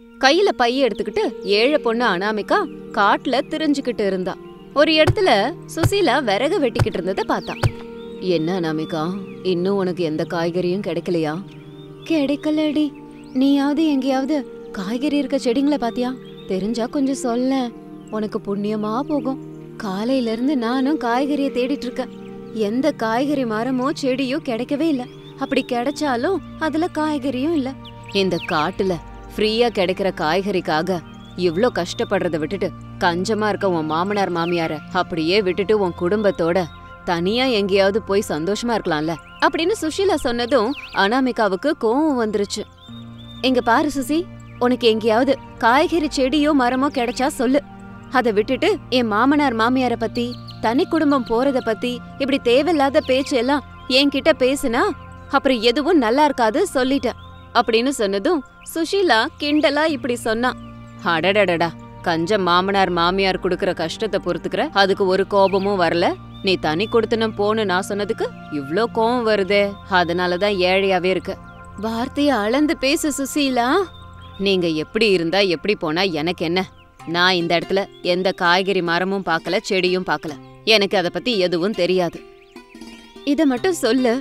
கையில பைய எடுத்துக்கிட்டு ஏழை பொண்ணு அனாமிகா காட்டுல திரிஞ்சுக்கிட்டு இருந்தா. ஒரு இடத்துல சுசீலா விறகு வெட்டிக்கிட்டு இருந்ததை பார்த்தா. என்ன அனாமிகா இன்னும் உனக்கு எந்த காய்கறியும் கிடைக்கலையா? கிடைக்கலடி. நீயாவது எங்கேயாவது காய்கறி இருக்க செடிங்களை பாத்தியா தெரிஞ்சா கொஞ்சம் சொல்ல. உனக்கு புண்ணியமா போகும். காலையில இருந்து நானும் காய்கறியை தேடிட்டு இருக்கேன். எந்த காய்கறி மரமோ செடியோ கிடைக்கவே இல்லை. அப்படி கிடைச்சாலும் அதுல காய்கறியும் இல்ல. இந்த காட்டுல ஃப்ரீயா கிடைக்கிற காய்கறிக்காக இவ்ளோ கஷ்டப்படுறத விட்டுட்டு கஞ்சமா இருக்க உன் மாமனார் மாமியார அப்படியே விட்டுட்டு உன் குடும்பத்தோட தனியா எங்கேயாவது போய் சந்தோஷமா இருக்கலாம்ல? அப்படின்னு சுஷீலா சொன்னதும் அனாமிகாவுக்கு கோவம் வந்துருச்சு. இங்க பாரு சுசி உனக்கு எங்கேயாவது காய்கறி செடியோ மரமோ கிடைச்சா சொல்லு. அத விட்டுட்டு என் மாமனார் மாமியார பத்தி தனி குடும்பம் போறத பத்தி இப்படி தேவையில்லாத பேச்சு எல்லாம் என்கிட்ட பேசுனா அப்புறம் எதுவும் நல்லா இருக்காது சொல்லிட்டேன். அப்படின்னு சொன்னதும் சுஷீலா கிண்டலா இப்படி சொன்னா. அடடடடா கஞ்ச மாமனார் மாமியார் கொடுக்கற கஷ்டத்தை பொறுத்துக்கிற அதுக்கு ஒரு கோபமும் வரல. நீ தனி கொடுத்தனும் போன்னு நான் சொன்னதுக்கு இவ்ளோ கோபம் வருதே. அதனாலதான் ஏழையாவே இருக்க. வார்த்தைய அளந்து பேசு சுசீலா நீங்க எப்படி இருந்தா எப்படி போனா எனக்கு என்ன? நான் இந்த இடத்துல எந்த காய்கறி மரமும் பார்க்கல செடியும் பார்க்கல எனக்கு அதை பத்தி எதுவும் தெரியாது. இத மட்டும் சொல்லு.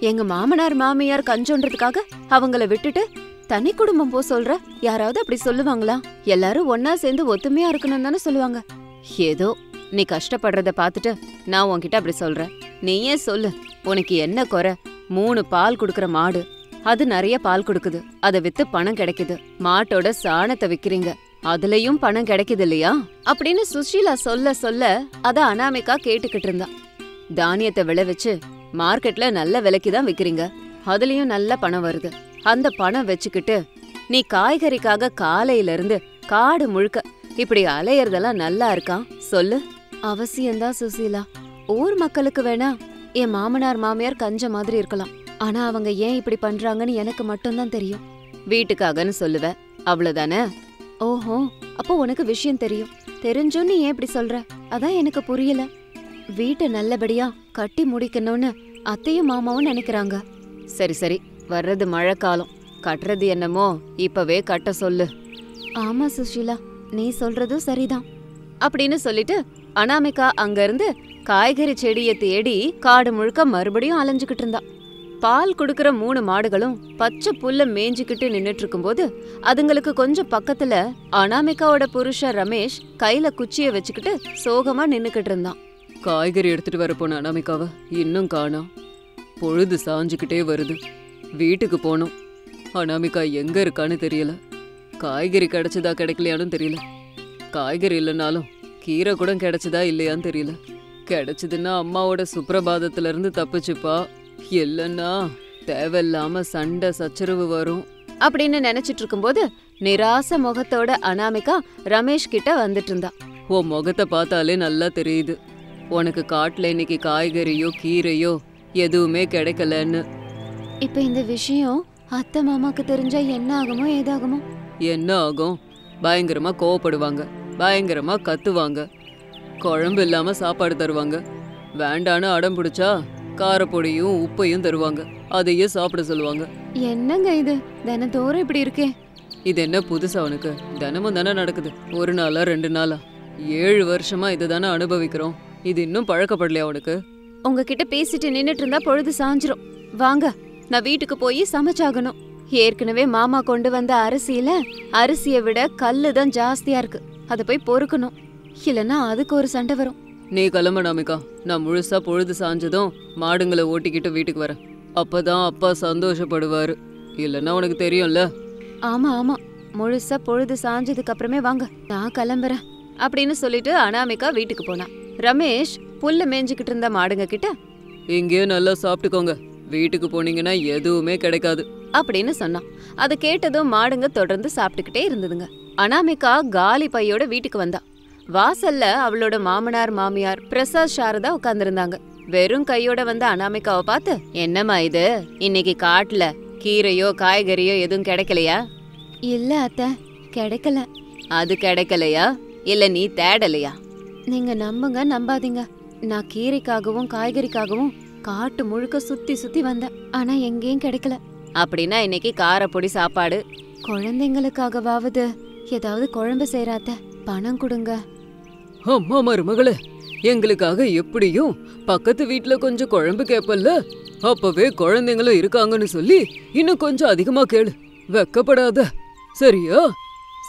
எங்க மாமனார் மாமியார் கஞ்சோன்றதுக்காக அவங்கள விட்டுட்டு தனி குடும்பம் போ சொல்ற? யாராவது அப்படி சொல்லுவாங்களா? எல்லாரும் ஒன்னா சேர்ந்து ஒத்துமையா இருக்கணும் தானே சொல்லுவாங்க. ஏதோ நீ கஷ்டப்படுறத பார்த்துட்டு நான் உன்கிட்ட அப்படி சொல்றேன். நீயே சொல்லு? உனக்கு என்ன குறை? மூணு பால் குடுக்கற மாடு. அது நிறைய பால் கொடுக்குது. அதை வித்து பணம் கிடைக்குது. மாட்டோட சாணத்தை விக்கிறீங்க. அதுலயும் பணம் கிடைக்குது இல்லையா? அப்படின்னு சுஷீலா சொல்ல சொல்ல அத அனாமிகா கேட்டுக்கிட்டு இருந்தா. தானியத்தை விளைவிச்சு மார்க்கெட்ல நல்ல விலைக்கு தான் விக்கிறீங்க. அதுலயும் நல்ல பணம் வருது. அந்த பணம் வச்சுக்கிட்டு நீ காய்கறிக்காக காலையில இருந்து காடு முழுக்க இப்படி அலையறதெல்லாம் நல்லா இருக்கான் சொல்லு. அவசியம்தான் சுசீலா. ஊர் மக்களுக்கு வேணா என் மாமனார் மாமியார் கஞ்ச மாதிரி இருக்கலாம். ஆனா அவங்க ஏன் இப்படி பண்றாங்கன்னு எனக்கு மட்டும்தான் தெரியும். வீட்டுக்காகன்னு சொல்லுவ. அவ்வளவுதானே? ஓஹோ அப்போ உனக்கு விஷயம் தெரியும். தெரிஞ்சும் நீ ஏன் இப்படி சொல்ற? அதான் எனக்கு புரியல. வீட்டை நல்லபடியா கட்டி முடிக்கணும்னு அத்தையும் மாமாவும் நினைக்கிறாங்க. சரி சரி. வர்றது மழைக்காலம் கட்டுறது என்னமோ இப்பவே கட்ட சொல்லு. ஆமா சுஷீலா. நீ சொல்றதும் சரிதான். அப்படின்னு சொல்லிட்டு அனாமிகா அங்கிருந்து காய்கறி செடியை தேடி காடு முழுக்க மறுபடியும் அலைஞ்சுக்கிட்டு இருந்தா. பால் குடுக்கற மூணு மாடுகளும் பச்சை புல்ல மேய்ஞ்சுக்கிட்டு நின்னுட்டு இருக்கும்போது அதுங்களுக்கு கொஞ்சம் பக்கத்துல அனாமிகாவோட புருஷன் ரமேஷ் கையில குச்சிய வச்சுக்கிட்டு சோகமா நின்னுக்கிட்டு இருந்தான். காய்கறி எடுத்துட்டு வர போன அனாமிகாவ இன்னும் காணோம் பொழுது சாஞ்சுக்கிட்டே வருது. வீட்டுக்கு போனோம். அனாமிகா எங்க இருக்கான்னு தெரியல. காய்கறி கிடைச்சதா கிடைக்கலையான்னு தெரியல. காய்கறி இல்லைனாலும் கீரை கூட கிடைச்சதா இல்லையான்னு தெரியல. கிடைச்சதுன்னா அம்மாவோட சுப்பிரபாதத்துல இருந்து தப்பிச்சுப்பா. இல்லைன்னா தேவையில்லாம சண்டை சச்சரவு வரும். அப்படின்னு நினைச்சிட்டு இருக்கும்போது நிராச முகத்தோட அனாமிகா ரமேஷ் கிட்ட வந்துட்டு இருந்தா. உன் முகத்தை பார்த்தாலே நல்லா தெரியுது. உனக்கு காட்டுல இன்னைக்கு காய்கறியோ கீரையோ எதுவுமே கிடைக்கலன்னு. இப்ப இந்த விஷயம் அத்தை மாமாக்கு தெரிஞ்சா என்ன ஆகுமோ ஏதாகுமோ? என்ன ஆகும்? பயங்கரமா கோவப்படுவாங்க. பயங்கரமா கத்துவாங்க. குழம்பு இல்லாம சாப்பாடு தருவாங்க. வேண்டான்னு அடம் பிடிச்சா காரப்பொடியும் உப்பையும் தருவாங்க. அதையே சாப்பிட சொல்லுவாங்க. என்னங்க இது? தினத்தோறும் இப்படி இருக்கே. இது என்ன புதுசா உனக்கு? தினமும் தானே நடக்குது. ஒரு நாளா ரெண்டு நாளா? ஏழு வருஷமா இதை தானே அனுபவிக்கிறோம். இது இன்னும் பழக்கப்படலையா உனக்கு? உங்ககிட்ட பேசிட்டு நின்னுட்டு இருந்தா பொழுது சாஞ்சிரும். வாங்க நான் வீட்டுக்கு போய் சமைச்சாகணும். ஏற்கனவே மாமா கொண்டு வந்த அரிசியில அரிசியை விட கல்லு தான் ஜாஸ்தியா இருக்கு. அதை போய் பொறுக்கணும். இல்லனா அதுக்கு ஒரு சண்டை வரும். நீ கிளம்ப நாமிகா நான் முழுசா பொழுது சாஞ்சதும் மாடுங்களை ஓட்டிக்கிட்டு வீட்டுக்கு வரேன். அப்பதான் அப்பா சந்தோஷப்படுவாரு. இல்லைன்னா உனக்கு தெரியும்ல. ஆமா ஆமா. முழுசா பொழுது சாஞ்சதுக்கு அப்புறமே வாங்க. நான் கிளம்புறேன். அப்படின்னு சொல்லிட்டு அனாமிகா வீட்டுக்கு போனா. ரமேஷ் புல்ல மேய்ஞ்சுக்கிட்டு இருந்த மாடுங்க கிட்ட இங்கேயே நல்லா சாப்பிட்டுக்கோங்க. வீட்டுக்கு போனீங்கன்னா எதுவுமே கிடைக்காது. அப்படின்னு சொன்னான். அது கேட்டதும் மாடுங்க தொடர்ந்து சாப்பிட்டுக்கிட்டே இருந்ததுங்க. அனாமிகா காலி பையோட வீட்டுக்கு வந்தா. வாசல்ல அவளோட மாமனார் மாமியார் பிரசாத் சாரதா உட்கார்ந்திருந்தாங்க. வெறும் கையோட வந்த அனாமிகாவை பார்த்து என்னம்மா இது? இன்னைக்கு காட்டுல கீரையோ காய்கறியோ எதுவும் கிடைக்கலையா? இல்ல அத்த. கிடைக்கல. அது கிடைக்கலையா? இல்ல நீ தேடலையா? நீங்க நம்புங்க நம்பாதீங்க. நான் கீரைக்காகவும் காய்கறிக்காகவும் காட்டு முழுக்க சுத்தி சுத்தி வந்தேன். ஆனா எங்கேயும் கிடைக்கல. அப்படின்னா இன்னைக்கு காரப்பொடி சாப்பாடு. குழந்தைங்களுக்காகவாவது ஏதாவது குழம்பு செய்யறாத்த பணம் கொடுங்க. அம்மா மருமகளே எங்களுக்காக எப்படியும் பக்கத்து வீட்ல கொஞ்சம் குழம்பு கேப்பல்ல? அப்பவே குழந்தைங்களும் இருக்காங்கன்னு சொல்லி இன்னும் கொஞ்சம் அதிகமா கேளு. வெக்கப்படாத. சரியா?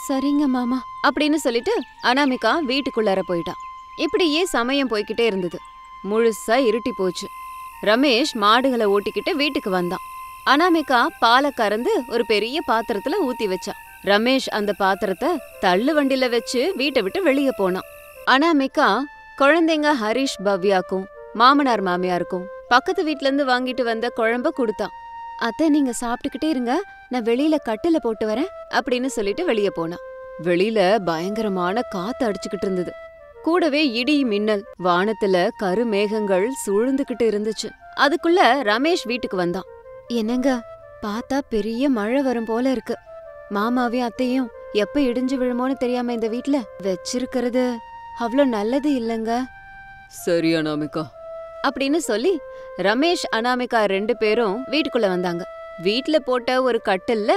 சரிங்க மாமா. அப்படின்னு சொல்லிட்டு அனாமிகா வீட்டுக்குள்ளார போயிட்டா. இப்படியே சமயம் போய்கிட்டே இருந்தது. முழுசா இருட்டி போச்சு. ரமேஷ் மாடுகளை ஓட்டிக்கிட்டு வீட்டுக்கு வந்தான். அனாமிகா பாலை கறந்து ஒரு பெரிய பாத்திரத்துல ஊத்தி வச்சா. ரமேஷ் அந்த பாத்திரத்தை தள்ளு வண்டியில வச்சு வீட்டை விட்டு வெளியே போனான். அனாமிகா குழந்தைங்க ஹரிஷ் பவ்யாக்கும் மாமனார் மாமியாருக்கும் பக்கத்து வீட்ல இருந்து வாங்கிட்டு வந்த குழம்ப கொடுத்தான். அத்தை நீங்க சாப்பிட்டுக்கிட்டே இருங்க. நான் வெளியில கட்டில போட்டு வரேன் அப்படின்னு சொல்லிட்டு வெளியே போனான். வெளியில பயங்கரமான காத்து அடிச்சுக்கிட்டு இருந்தது. கூடவே இடி மின்னல் வானத்துல கருமேகங்கள் சூழ்ந்துகிட்டு இருந்துச்சு. அதுக்குள்ள ரமேஷ் வீட்டுக்கு வந்தான். என்னங்க பார்த்தா பெரிய மழை வரும் போல இருக்கு. மாமாவையும் அத்தையும் எப்ப இடிஞ்சு விழுமோன்னு தெரியாம இந்த வீட்ல வச்சிருக்கிறது அவ்ளோ நல்லது இல்லங்க. சரி அனாமிகா. அப்படின்னு சொல்லி ரமேஷ் அனாமிகா ரெண்டு பேரும் வீட்டுக்குள்ள வந்தாங்க. வீட்ல போட்ட ஒரு கட்டில்ல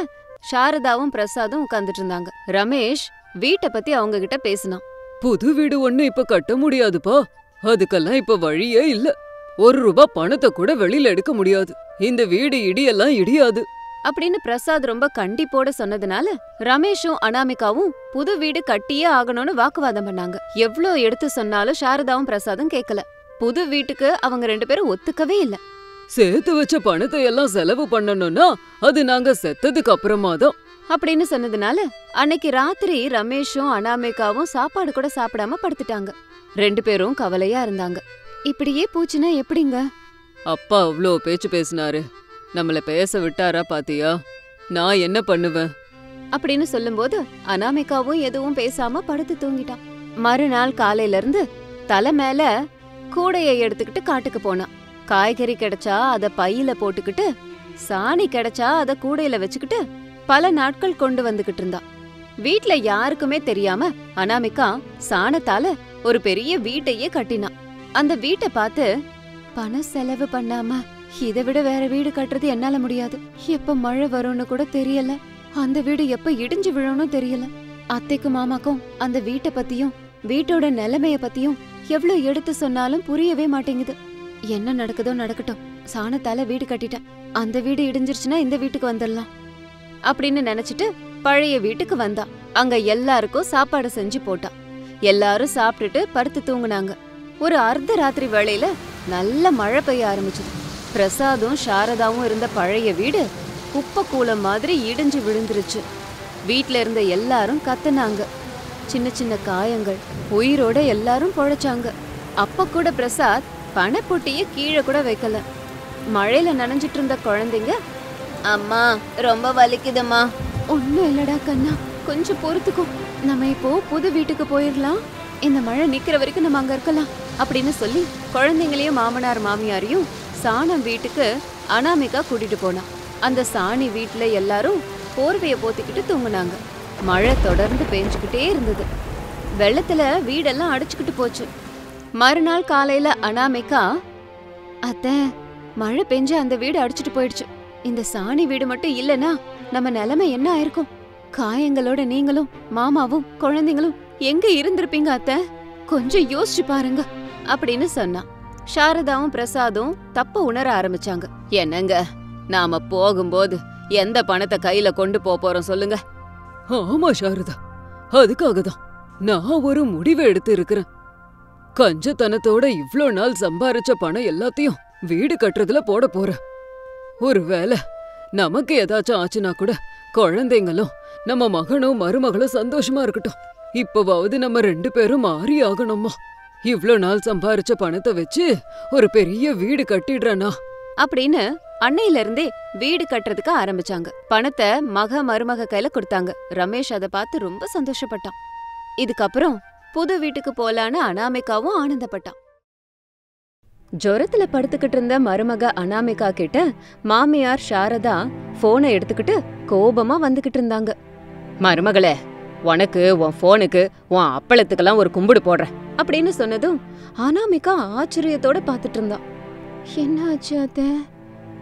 சாரதாவும் பிரசாதும் உட்கார்ந்துட்டு இருந்தாங்க. ரமேஷ் வீட்டை பத்தி அவங்க கிட்ட பேசினான். புது வீடு ஒண்ணு இப்ப கட்ட முடியாதுப்பா. அதுக்கெல்லாம் இப்ப வழியே இல்ல. ஒரு ரூபா பணத்தை கூட வெளியில எடுக்க முடியாது. இந்த வீடு இடியெல்லாம் இடியாது. அப்படின்னு பிரசாத் ரொம்ப கண்டிப்போட சொன்னதுனால ரமேஷும் அனாமிகாவும் புது வீடு கட்டியே ஆகணும்னு வாக்குவாதம் பண்ணாங்க. எவ்ளோ எடுத்து சொன்னாலும் சாரதாவும் பிரசாதும் கேட்கல புது வீட்டுக்கு அவங்க ரெண்டு பேரும் ஒத்துக்கவே இல்ல. சேர்த்து வச்ச பணத்தை எல்லாம் செலவு பண்ணணும்னா அது நாங்க செத்ததுக்கு அப்புறமா தான். அப்படின்னு சொன்னதுனால அன்னைக்கு ராத்திரி ரமேஷும் அனாமிகாவும் சாப்பாடு கூட சாப்பிடாம படுத்துட்டாங்க. ரெண்டு பேரும் கவலையா இருந்தாங்க. இப்படியே போச்சுன்னா எப்படிங்க? அப்பா அவ்ளோ பேச்சு பேசினாரு. நம்மள பேச விட்டாரா பாத்தியா? நான் என்ன பண்ணுவேன்? அப்படின்னு சொல்லும்போது அனாமிகாவும் எதுவும் பேசாம படுத்து தூங்கிட்டான். மறுநாள் காலையில இருந்து தலை மேல கூடைய எடுத்துக்கிட்டு காட்டுக்கு போனான். காய்கறி கிடைச்சா அத பையில போட்டுக்கிட்டு சாணி கிடைச்சா அத கூடையில வச்சுக்கிட்டு பல நாட்கள் கொண்டு வந்துகிட்டு இருந்தான் வீட்ல யாருக்குமே தெரியாம அனாமிகா சாணத்தால ஒரு பெரிய வீட்டையே கட்டினான் அந்த வீட்டை பார்த்து பணம் செலவு பண்ணாம இதை விட வேற வீடு கட்டுறது என்னால முடியாது. எப்ப மழை வரும்னு கூட தெரியல. அந்த வீடு எப்ப இடிஞ்சு விழும்னு தெரியல. அத்தைக்கும் மாமாக்கும் அந்த வீட்டை பத்தியும் வீட்டோட நிலைமைய பத்தியும் எவ்வளவு எடுத்து சொன்னாலும் புரியவே மாட்டேங்குது. என்ன நடக்குதோ நடக்கட்டும். சாணத்தால வீடு கட்டிட்டேன். அந்த வீடு இடிஞ்சிருச்சுன்னா இந்த வீட்டுக்கு வந்துடலாம். அப்படின்னு நினைச்சிட்டு பழைய வீட்டுக்கு வந்தா. அங்க எல்லாருக்கும் சாப்பாடு செஞ்சு போட்டா. எல்லாரும் சாப்பிட்டுட்டு படுத்து தூங்குனாங்க. ஒரு அர்த்த ராத்திரி வேளையில நல்ல மழை பெய்ய ஆரம்பிச்சது. பிரசாதும் சாரதாவும் இருந்த பழைய வீடு குப்பை கூலம் மாதிரி இடிஞ்சு விழுந்துருச்சு. வீட்ல இருந்த எல்லாரும் கத்துனாங்க. சின்ன சின்ன காயங்கள் உயிரோட எல்லாரும் பொழைச்சாங்க. அப்ப கூட பிரசாத் பணப்பொட்டிய கீழே கூட வைக்கல. மழையில நனைஞ்சிட்டு இருந்த குழந்தைங்க அம்மா ரொம்ப வலிக்குதுமா ஒண்ணும் இல்லடா கண்ணா. கொஞ்சம் பொறுத்துக்கோ. நம்ம இப்போ புது வீட்டுக்கு போயிடலாம் இந்த மழை நிக்கிற வரைக்கும் நம்ம அங்க இருக்கலாம். அப்படின்னு சொல்லி குழந்தைங்களையும் மாமனார் மாமியாரையும் சாணம் வீட்டுக்கு அனாமிகா கூட்டிட்டு போனா அந்த சாணி வீட்டுல எல்லாரும் போர்வைய போத்திக்கிட்டு தூங்குனாங்க. மழை தொடர்ந்து பெஞ்சுக்கிட்டே இருந்தது. வெள்ளத்துல வீடெல்லாம் அடிச்சுக்கிட்டு போச்சு. மறுநாள் காலையில அனாமிகா அத்தை மழை பெஞ்சு அந்த வீடு அடிச்சிட்டு போயிடுச்சு. இந்த சாணி வீடு மட்டும் இல்லனா நம்ம நிலைமை என்ன ஆயிருக்கும்? காயங்களோட நீங்களும் மாமாவும் குழந்தைங்களும் எங்க இருந்திருப்பீங்க அத்தை? கொஞ்சம் யோசிச்சு பாருங்க அப்படின்னு சொன்னா. சாரதாவும் பிரசாதும் தப்ப உணர ஆரம்பிச்சாங்க. என்னங்க நாம போகும்போது எந்த பணத்தை கையில கொண்டு போறோம் சொல்லுங்க. ஆமா சாரதா. அதுக்காக தான். நான் ஒரு முடிவை எடுத்து இருக்கிறேன். கஞ்சத்தனத்தோட இவ்ளோ நாள் சம்பாரிச்ச பணம் எல்லாத்தையும் வீடு கட்டுறதுல போட போறேன். ஒருவேளை நமக்கு ஏதாச்சும் ஆச்சுனா கூட குழந்தைங்களும் நம்ம மகனும் மருமகளும் சந்தோஷமா இருக்கட்டும். இப்போவாவது நம்ம ரெண்டு பேரும் மாறி ஆகணுமா? இவ்ளோ நாள் சம்பாரிச்ச பணத்தை வச்சு ஒரு பெரிய வீடு கட்டிடுறனா? அப்படின்னு அன்னையில இருந்தே வீடு கட்டுறதுக்கு ஆரம்பிச்சாங்க. பணத்தை மக மருமக கையில கொடுத்தாங்க. ரமேஷ் அதை பார்த்து ரொம்ப சந்தோஷப்பட்டான். இதுக்கப்புறம் புது வீட்டுக்கு போலான்னு அனாமிகாவும் ஆனந்தப்பட்டான். ஜொரத்துல படுத்துக்கிட்டு இருந்த மருமக அனாமிகா கிட்ட மாமியார் சாரதா போனை எடுத்துக்கிட்டு கோபமா வந்துகிட்டு இருந்தாங்க. மருமகளே உனக்கு உன் போனுக்கு உன் அப்பளத்துக்கெல்லாம் ஒரு கும்பிடு போடுறேன் அப்படின்னு சொன்னதும் அனாமிகா ஆச்சரியத்தோட பார்த்துட்டு இருந்தா. என்ன ஆச்சு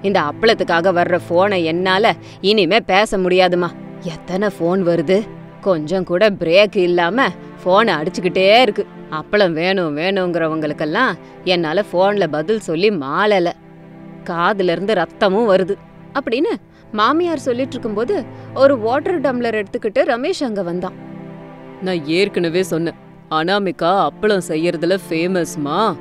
இந்த அப்பளத்துக்காக வர்ற போனை என்னால இனிமே பேச முடியாதுமா. எத்தனை ஃபோன் வருது? கொஞ்சம் கூட பிரேக் இல்லாம ஃபோனை அடிச்சுக்கிட்டே இருக்கு. அப்பளம் வேணும் வேணுங்கிறவங்களுக்கெல்லாம் என்னால் ஃபோனில் பதில் சொல்லி மாளலை. காதுலேருந்து ரத்தமும் வருது. அப்படின்னு மாமியார் சொல்லிட்டு இருக்கும்போது ஒரு வாட்டர் டம்ளர் எடுத்துக்கிட்டு ரமேஷ் அங்கே வந்தான். நான் ஏற்கனவே சொன்னேன். அனாமிகா அப்பளம் செய்யறதுல ஃபேமஸ்மா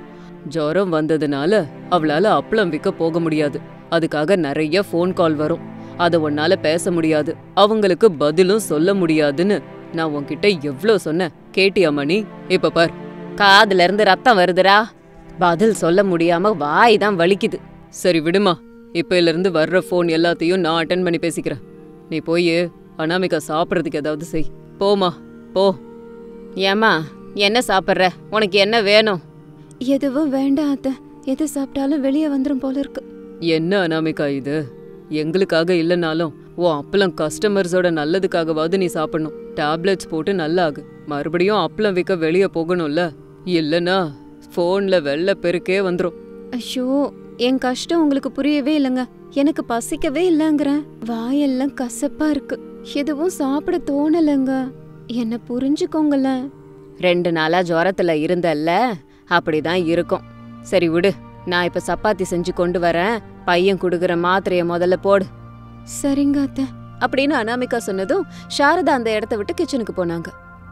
ஜுரம் வந்ததுனால அவளால் அப்பளம் விற்க போக முடியாது. அதுக்காக நிறைய ஃபோன் கால் வரும். அதை உன்னால பேச முடியாது. அவங்களுக்கு பதிலும் சொல்ல முடியாதுன்னு நான் உன்கிட்ட எவ்வளோ சொன்னேன். கேட்டியா மணி இப்ப பார். காதுல இருந்து ரத்தம் வருதுடா. பதில் சொல்ல முடியாம வாய் தான் வலிக்குது. சரி விடுமா. இப்பையில இருந்து வர்ற ஃபோன் எல்லாத்தையும் நான் அட்டன் பண்ணி பேசிக்கிறேன். நீ போய் அனாமிகா சாப்பிட்றதுக்கு ஏதாவது செய். போமா போ. ஏமா என்ன சாப்பிட்ற? உனக்கு என்ன வேணும்? எதுவும் வேண்டாம் அத்தை. எது சாப்பிட்டாலும் வெளியே வந்துரும் போல இருக்கு. என்ன அனாமிகா இது? எங்களுக்காக இல்லைனாலும் உன் அப்பளம் கஸ்டமர்ஸோட நல்லதுக்காகவாவது நீ சாப்பிடணும். டேப்லெட்ஸ் போட்டு நல்லாகு. மறுபடியும் அப்பளம் விற்க வெளியே போகணும்ல? இல்லைன்னா ஃபோன்ல வெள்ளை பெருக்கே வந்துடும் ஐயோ என் கஷ்டம் உங்களுக்கு புரியவே இல்லைங்க. எனக்கு பசிக்கவே இல்லைங்கிறேன். வாயெல்லாம் கசப்பா இருக்கு. எதுவும் சாப்பிட தோணலைங்க. என்ன புரிஞ்சுக்கோங்கள ரெண்டு நாளா ஜுரத்துல இருந்தல்ல? அப்படிதான் இருக்கும். சரி விடு. நான் இப்ப சப்பாத்தி செஞ்சு கொண்டு வரேன். பையன் குடுக்குற மாத்திரைய முதல்ல போடு. சரிங்க அத்தை. அப்படின்னு அனாமிகா சொன்னதும் சாரதா அந்த இடத்த விட்டு கிச்சனுக்கு போனாங்க.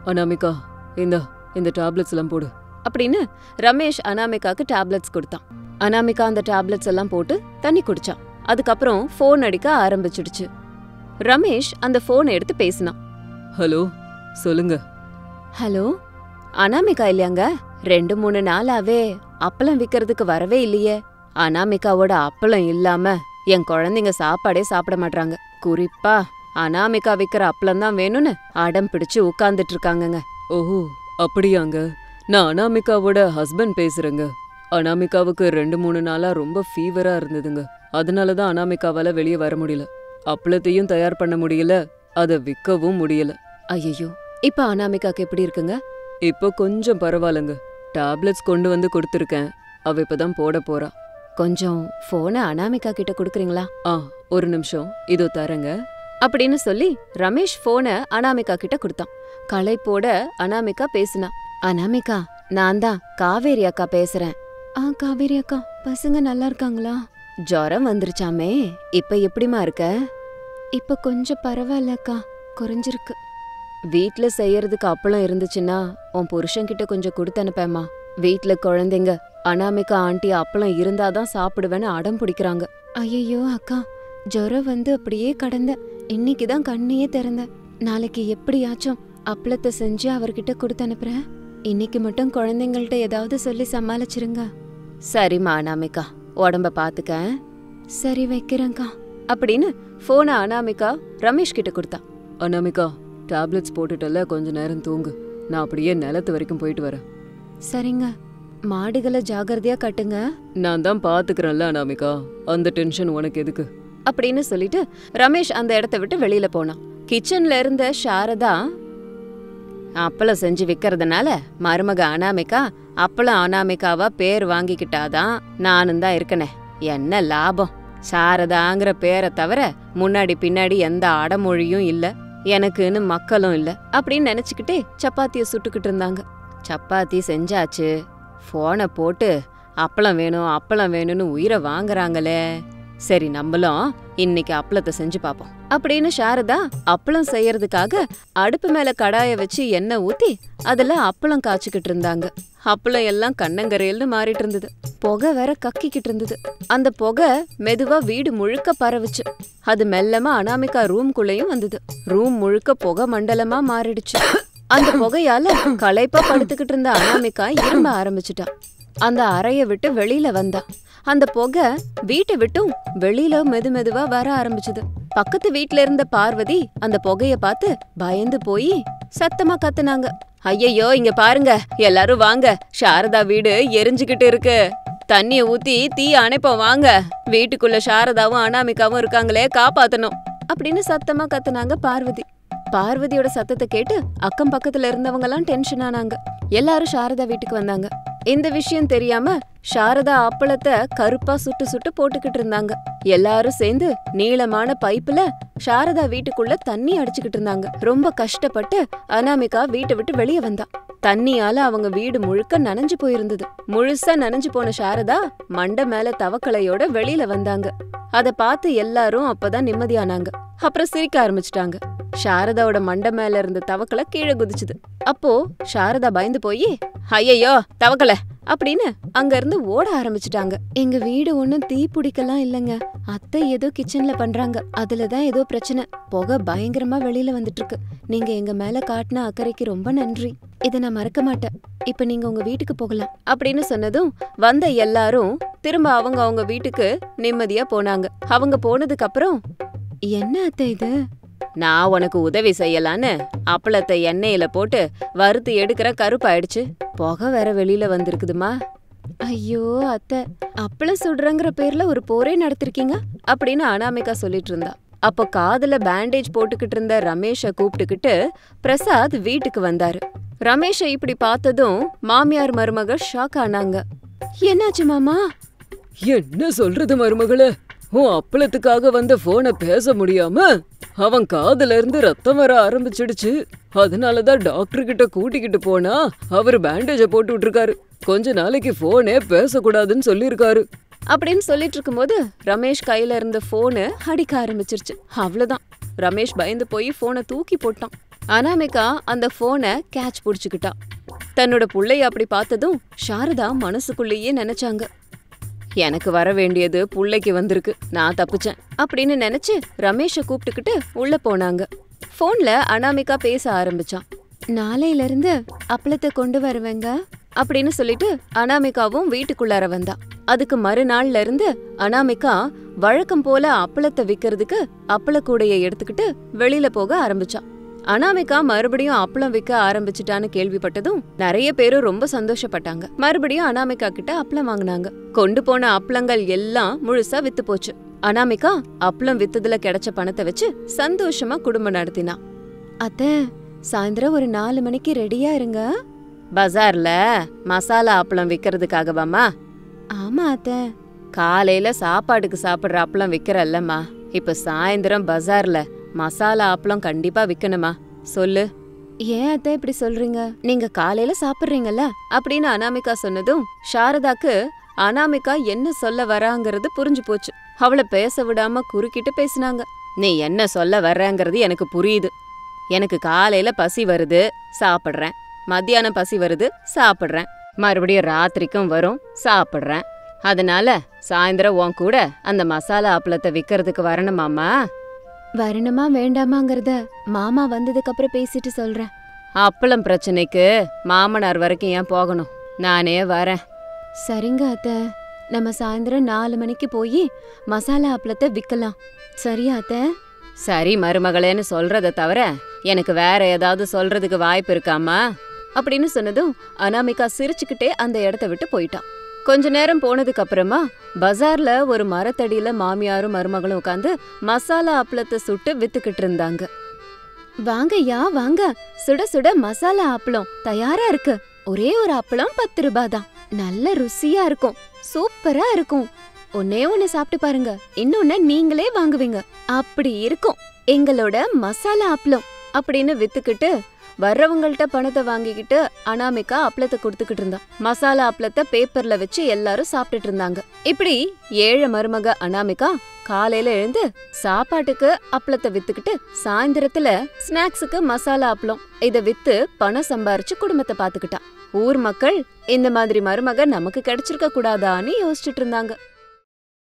அனாமிகா இந்த இந்த டேப்லெட்ஸ் எல்லாம் போடு. அப்படின்னு ரமேஷ் அனாமிகாக்கு டேப்லெட்ஸ் கொடுத்தான். அனாமிகா அந்த டேப்லெட்ஸ் எல்லாம் போட்டு தண்ணி குடிச்சான். அதுக்கப்புறம் ஃபோன் அடிக்க ஆரம்பிச்சிடுச்சு. ரமேஷ் அந்த ஃபோனை எடுத்து பேசினான். ஹலோ சொல்லுங்க. ஹலோ அனாமிகா இல்லையாங்க? ரெண்டு மூணு நாளாவே அப்பளம் விக்கிறதுக்கு வரவே இல்லையே. அனாமிகாவோட அப்பளம் இல்லாம என் குழந்தைங்க சாப்பாடே சாப்பிட மாட்றாங்க. குறிப்பா அனாமிகா விக்கிற அப்பளம் தான் வேணும்னு அடம் பிடிச்சு உட்கார்ந்துட்டு இருக்காங்கங்க. ஓஹோ அப்படியாங்க. நான் அனாமிகாவோட ஹஸ்பண்ட் பேசுறேங்க. அனாமிகாவுக்கு ரெண்டு மூணு நாளா ரொம்ப ஃபீவரா இருந்ததுங்க. அதனால தான் அனாமிகாவால வெளியே வர முடியல. அப்பளத்தையும் தயார் பண்ண முடியல. அதை விற்கவும் முடியல. ஐயோ இப்ப அனாமிகாக்கு எப்படி இருக்குங்க? இப்போ கொஞ்சம் பரவாயில்லைங்க. டேப்லெட்ஸ் கொண்டு வந்து கொடுத்துருக்கேன். அவ இப்பதான் போட போறா. கொஞ்சம் போனை அனாமிகா கிட்ட கொடுக்குறீங்களா? ஆ ஒரு நிமிஷம். இதோ தரேங்க. அப்படின்னு சொல்லி ரமேஷ் போனை அனாமிகா கிட்ட கொடுத்தான். களைப்போட அனாமிகா பேசினா அனாமிகா நான் தான் காவேரி அக்கா பேசுறேன். ஆ காவேரி அக்கா பசங்க நல்லா இருக்காங்களா? ஜுரம் வந்துருச்சாமே இப்ப எப்படிமா இருக்க? இப்ப கொஞ்சம் பரவாயில்ல அக்கா குறைஞ்சிருக்கு. வீட்ல செய்யறதுக்கு அப்பளம் இருந்துச்சுன்னா உன் புருஷன்கிட்ட கொஞ்சம் கொடுத்து அனுப்பேம்மா. வீட்ல குழந்தைங்க அனாமிகா ஆண்டி அப்பளம் இருந்தாதான் சாப்பிடுவேன்னு அடம் பிடிக்கிறாங்க. ஐயோ அக்கா ஜுரம் வந்து அப்படியே கடந்த இன்னைக்கு தான் கண்ணையே திறந்த. நாளைக்கு எப்படியாச்சும் அப்பளத்தை செஞ்சு அவர்கிட்ட கொடுத்து அனுப்புறேன். இன்னைக்கு மட்டும் குழந்தைங்கள்ட்ட ஏதாவது சொல்லி சமாளிச்சிருங்க. சரிம்மா அனாமிகா. உடம்ப பாத்துக்க சரி வைக்கிறேங்க்கா அப்படின்னு போனை அனாமிகா ரமேஷ் கிட்ட கொடுத்தா. அனாமிகா டேப்லெட்ஸ் போட்டுட்டல கொஞ்ச நேரம் தூங்கு. நான் அப்படியே நிலத்து வரைக்கும் போயிட்டு வரேன். சரிங்க. மாடுகளை ஜாகிரதையா கட்டுங்க. நான் தான் பாத்துக்கிறேன்ல அனாமிகா. அந்த டென்ஷன் உனக்கு எதுக்கு? அப்படின்னு சொல்லிட்டு ரமேஷ் அந்த இடத்த விட்டு வெளியில போனான். கிச்சன்ல இருந்த சாரதா அப்பளம் செஞ்சு விற்கிறதுனால மருமக அனாமிகா அப்பளம் அனாமிகாவா பேர் வாங்கிக்கிட்டாதான் நானும் தான் இருக்கனே. என்ன லாபம்? சாரதாங்கிற பேரை தவிர முன்னாடி பின்னாடி எந்த அடமொழியும் இல்ல. எனக்குன்னு மக்களும் இல்ல. அப்படின்னு நினைச்சுக்கிட்டே சப்பாத்திய சுட்டுக்கிட்டு இருந்தாங்க. சப்பாத்தி செஞ்சாச்சு. போனை போட்டு அப்பளம் வேணும் அப்பளம் வேணும்னு உயிரை வாங்குறாங்களே. சரி நம்மளும் இன்னைக்கு அப்பளத்தை செஞ்சு பார்ப்போம். அப்படின்னு சாரதா அப்பளம் செய்யறதுக்காக அடுப்பு மேல கடாய வச்சு எண்ணெய் ஊத்தி அதுல அப்பளம் காய்ச்சிக்கிட்டு இருந்தாங்க. அப்பளம் எல்லாம் கண்ணங்கரையல்னு மாறிட்டு இருந்தது. புகை வேற கக்கிக்கிட்டு இருந்தது. அந்த புகை மெதுவா வீடு முழுக்க பரவுச்சு. அது மெல்லமா அனாமிகா ரூம்குள்ளேயும் வந்தது. ரூம் முழுக்க புகை மண்டலமா மாறிடுச்சு. அந்த புகையால களைப்பா படுத்துக்கிட்டு இருந்த அனாமிகா இரும்ப ஆரம்பிச்சிட்டா. அந்த அறைய விட்டு வெளியில வந்தா. அந்த புகை வீட்டை விட்டும் வெளியில மெது மெதுவா வர ஆரம்பிச்சது. பக்கத்து வீட்ல இருந்த பார்வதி அந்த புகைய பார்த்து பயந்து போய் சத்தமா கத்துனாங்க. ஐயையோ இங்க பாருங்க. எல்லாரும் வாங்க. சாரதா வீடு எரிஞ்சுகிட்டு இருக்கு. தண்ணிய ஊத்தி தீ அணைப்போம் வாங்க. வீட்டுக்குள்ள சாரதாவும் அனாமிகாவும் இருக்காங்களே காப்பாத்தணும். அப்படின்னு சத்தமா கத்துனாங்க பார்வதி. பார்வதியோட சத்தத்தை கேட்டு அக்கம் பக்கத்துல இருந்தவங்க எல்லாம் டென்ஷன் ஆனாங்க. எல்லாரும் சாரதா வீட்டுக்கு வந்தாங்க. இந்த விஷயம் தெரியாம சாரதா அப்பளத்தை கருப்பா சுட்டு சுட்டு போட்டுக்கிட்டு இருந்தாங்க. எல்லாரும் சேர்ந்து நீளமான பைப்புல சாரதா வீட்டுக்குள்ள தண்ணி அடிச்சுக்கிட்டு இருந்தாங்க. ரொம்ப கஷ்டப்பட்டு அனாமிகா வீட்டை விட்டு வெளியே வந்தா. தண்ணியால அவங்க வீடு முழுக்க நனைஞ்சு போயிருந்தது. முழுசா நனைஞ்சு போன சாரதா மண்டை மேல தவக்கலையோட வெளியில வந்தாங்க. அத பார்த்து எல்லாரும் அப்பதான் நிம்மதியானாங்க. அப்புறம் சிரிக்க ஆரம்பிச்சிட்டாங்க. சாரதாவோட மண்டை மேல இருந்த தவக்கலை கீழே குதிச்சுது. அப்போ சாரதா பயந்து போய் ஐயையோ தவக்கலை! அப்படின்னு அங்க இருந்து ஓட ஆரம்பிச்சிட்டாங்க. எங்க வீடு ஒண்ணும் தீ பிடிக்கலாம் இல்லைங்க. அத்தை ஏதோ கிச்சன்ல பண்றாங்க. அதுலதான் ஏதோ பிரச்சனை. புகை பயங்கரமா வெளியில வந்துட்டு இருக்கு நீங்க எங்க மேல காட்டின அக்கறைக்கு ரொம்ப நன்றி. இதை நான் மறக்க மாட்டேன். இப்ப நீங்க உங்க வீட்டுக்கு போகலாம். அப்படின்னு சொன்னதும் வந்த எல்லாரும் திரும்ப அவங்க அவங்க வீட்டுக்கு நிம்மதியா போனாங்க. அவங்க போனதுக்கு அப்புறம் என்ன அத்தை இது? நான் உனக்கு உதவி செய்யலான்னு அப்பளத்தை எண்ணெயில போட்டு வறுத்து எடுக்கிற கருப்பாயிடுச்சு. புகை வேற வெளியில வந்திருக்குதுமா. ஐயோ அத்தை அப்பளம் சுடுறங்கிற பேர்ல ஒரு போரே நடத்திருக்கீங்க அப்படின்னு அனாமிகா சொல்லிட்டு இருந்தா. அப்போ காதுல பேண்டேஜ் போட்டுக்கிட்டு இருந்த ரமேஷ கூப்பிட்டுக்கிட்டு பிரசாத் வீட்டுக்கு வந்தாரு. ரமேஷ இப்படி பார்த்ததும் மாமியார் மருமக ஷாக் ஆனாங்க. என்னாச்சு மாமா? என்ன சொல்றது மருமகளே? உன் அப்பளத்துக்காக வந்த போனை பேச முடியாம அவன் காதுல இருந்து ரத்தம் வர ஆரம்பிச்சிடுச்சு. அதனாலதான் டாக்டர் கிட்ட கூட்டிக்கிட்டு போனா அவர் பேண்டேஜ போட்டு விட்டுருக்காரு. கொஞ்ச நாளைக்கு போனே பேசக்கூடாதுன்னு சொல்லியிருக்காரு. அப்படின்னு சொல்லிட்டு இருக்கும்போது ரமேஷ் கையில இருந்த போனு அடிக்க ஆரம்பிச்சிருச்சு. அவ்வளவுதான். ரமேஷ் பயந்து போய் போனை தூக்கி போட்டான். அனாமிகா அந்த போனை கேட்ச் புடிச்சுக்கிட்டா. தன்னோட பிள்ளைய அப்படி பார்த்ததும் சாரதா மனசுக்குள்ளேயே நினைச்சாங்க. எனக்கு வர வேண்டியது புள்ளைக்கு வந்திருக்கு. நான் தப்பிச்சேன். அப்படின்னு நினைச்சு ரமேஷை கூப்பிட்டுக்கிட்டு உள்ள போனாங்க. போன்ல அனாமிகா பேச ஆரம்பிச்சான். நாளையில இருந்து அப்பளத்தை கொண்டு வருவேங்க அப்படின்னு சொல்லிட்டு அனாமிகாவும் வீட்டுக்குள்ளார வந்தா. அதுக்கு மறுநாள்ல இருந்து அனாமிகா வழக்கம் போல அப்பளத்தை விக்கிறதுக்கு அப்பள கூடைய எடுத்துக்கிட்டு வெளியில போக ஆரம்பிச்சான். அனாமிகா மறுபடியும் அப்பளம் விற்க ஆரம்பிச்சிட்டான்னு கேள்விப்பட்டதும் நிறைய பேரும் ரொம்ப சந்தோஷப்பட்டாங்க. மறுபடியும் அனாமிகா கிட்ட அப்பளம் வாங்குனாங்க. கொண்டு போன அப்பளங்கள் எல்லாம் முழுசா வித்து போச்சு. அனாமிகா அப்பளம் வித்ததுல கிடைச்ச பணத்தை வச்சு சந்தோஷமா குடும்பம் நடத்தினா. அத்தை சாயந்தரம் ஒரு நாலு மணிக்கு ரெடியா இருங்க. பஜார்ல மசாலா அப்பளம் விக்கிறதுக்காகவாமா ஆமா அத்தை. காலையில சாப்பாடுக்கு சாப்பிடுற அப்பளம் விக்கிறல்லம்மா இப்ப சாயந்தரம் பஜார்ல மசாலா அப்பளம் கண்டிப்பா விக்கணுமா? சொல்லு. ஏன் அத்தை இப்படி சொல்றீங்க? நீங்க காலையில சாப்பிடுறீங்கல்ல? அப்படின்னு அனாமிகா சொன்னதும் சாரதாக்கு அனாமிகா என்ன சொல்ல வராங்கிறது புரிஞ்சு போச்சு. அவளை பேச விடாம குறுக்கிட்டு பேசினாங்க. நீ என்ன சொல்ல வர்றங்கிறது எனக்கு புரியுது. எனக்கு காலையில பசி வருது சாப்பிடுறேன். மத்தியானம் பசி வருது சாப்பிடுறேன். மறுபடியும் ராத்திரிக்கும் வரும் சாப்பிடுறேன். அதனால சாயந்தரம் உன் கூட அந்த மசாலா அப்பளத்தை விக்கிறதுக்கு வரணுமாமா வரணுமா வேண்டாமாங்கிறத மாமா வந்ததுக்கு அப்புறம் பேசிட்டு சொல்றேன். அப்பளம் பிரச்சனைக்கு மாமனார் வரைக்கும் ஏன் போகணும்? நானே வரேன். சரிங்க அத்த. நம்ம சாயந்தரம் நாலு மணிக்கு போய் மசாலா அப்பளத்தை விற்கலாம் சரியா அத்த? சரி மருமகளேன்னு சொல்றத தவிர எனக்கு வேற ஏதாவது சொல்றதுக்கு வாய்ப்பு இருக்காமா? அப்படின்னு சொன்னதும் அனாமிகா சிரிச்சுக்கிட்டே அந்த இடத்த விட்டு போயிட்டான் கொஞ்ச நேரம் போனதுக்கு அப்புறமா பஜார்ல ஒரு மரத்தடியில மாமியாரும் மருமகளும் உட்காந்து மசாலா அப்பளத்தை சுட்டு வித்துக்கிட்டு இருந்தாங்க. வாங்கய்யா வாங்க. சுட சுட மசாலா அப்பளம். தயாரா இருக்கு. ஒரே ஒரு அப்பளம் பத்து ரூபாய் தான் நல்ல ருசியா இருக்கும். சூப்பரா இருக்கும். ஒன்னே ஒன்னு சாப்பிட்டு பாருங்க. இன்னொன்னு நீங்களே வாங்குவீங்க. அப்படி இருக்கும். எங்களோட மசாலா அப்பளம். அப்படின்னு வித்துக்கிட்டு வர்றவங்கள்ட்ட பணத்தை வாங்கிக்கிட்டு அனாமிகா அப்பளத்தை கொடுத்துக்கிட்டு இருந்தா. மசாலா அப்பளத்தை பேப்பர்ல வச்சு எல்லாரும் சாப்பிட்டுட்டு இருந்தாங்க. இப்படி ஏழை மருமக அனாமிகா காலையில எழுந்து சாப்பாட்டுக்கு அப்பளத்தை வித்துக்கிட்டு சாயந்தரத்துல ஸ்நாக்ஸுக்கு மசாலா அப்பளம் இத வித்து பணம் சம்பாரிச்சு குடும்பத்தை பாத்துக்கிட்டா ஊர் மக்கள் இந்த மாதிரி மருமக நமக்கு கிடைச்சிருக்க கூடாதான்னு யோசிச்சுட்டு இருந்தாங்க.